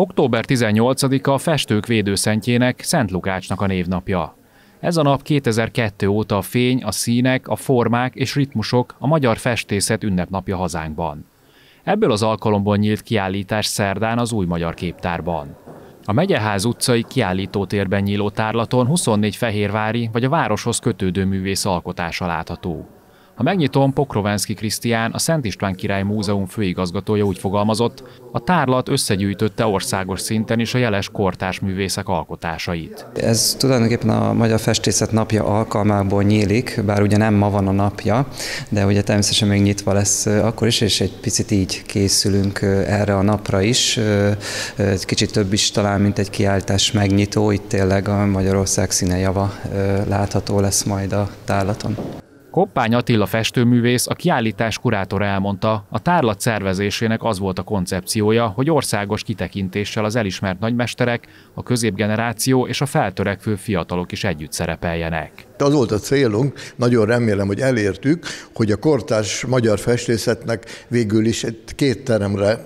Október 18-a a festők védőszentjének, Szent Lukácsnak a névnapja. Ez a nap 2002 óta a fény, a színek, a formák és ritmusok a magyar festészet ünnepnapja hazánkban. Ebből az alkalomból nyílt kiállítás szerdán az új magyar képtárban. A Megyeház utcai kiállítótérben nyíló tárlaton 24 fehérvári vagy a városhoz kötődő művész alkotása látható. A megnyitón Pokrovenszki Krisztián, a Szent István Király Múzeum főigazgatója úgy fogalmazott, a tárlat összegyűjtötte országos szinten is a jeles kortárs művészek alkotásait. Ez tulajdonképpen a Magyar Festészet napja alkalmából nyílik, bár ugye nem ma van a napja, de ugye természetesen még nyitva lesz akkor is, és egy picit így készülünk erre a napra is. Egy kicsit több is talán, mint egy kiáltás megnyitó, itt tényleg a Magyarország színe java látható lesz majd a tárlaton. Koppány Attila festőművész, a kiállítás kurátora elmondta, a tárlat szervezésének az volt a koncepciója, hogy országos kitekintéssel az elismert nagymesterek, a középgeneráció és a feltörekvő fiatalok is együtt szerepeljenek. Az volt a célunk, nagyon remélem, hogy elértük, hogy a kortárs magyar festészetnek végül is két teremre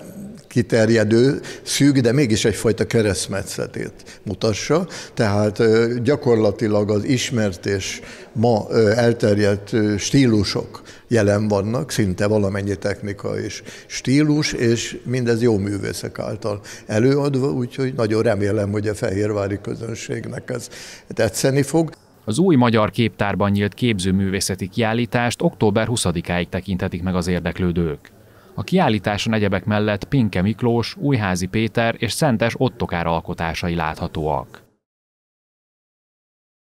kiterjedő, szűk, de mégis egyfajta keresztmetszetét mutassa. Tehát gyakorlatilag az ismert és ma elterjedt stílusok jelen vannak, szinte valamennyi technika és stílus, és mindez jó művészek által előadva, úgyhogy nagyon remélem, hogy a fehérvári közönségnek ez tetszeni fog. Az új magyar képtárban nyílt képzőművészeti kiállítást október 20-áig tekinthetik meg az érdeklődők. A kiállításon egyebek mellett Pinke Miklós, Újházi Péter és Szentes Ottokár alkotásai láthatóak.